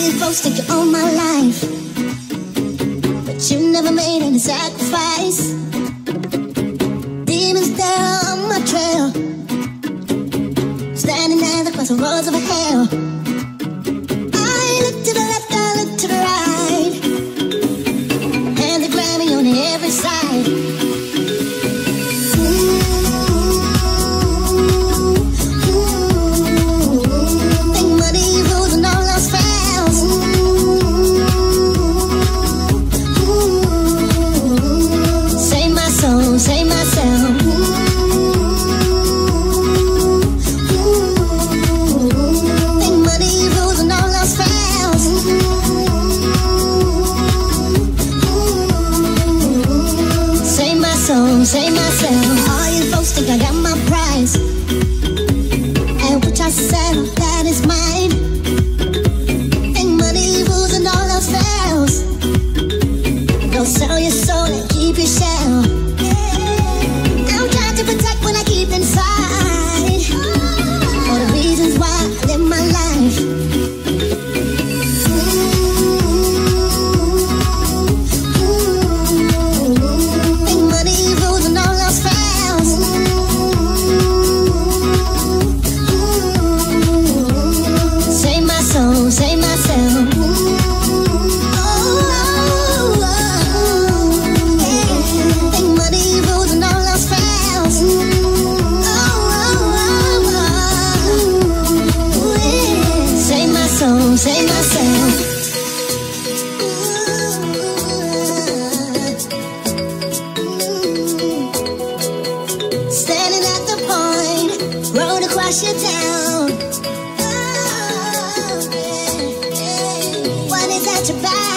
you to you all my life. But you never made any sacrifice. Demons down on my trail. Standing at the crossroads of hell. Save myself. All you folks think I got my price. contain myself. Standing at the point, to you down. Oh, yeah, yeah. What is that about?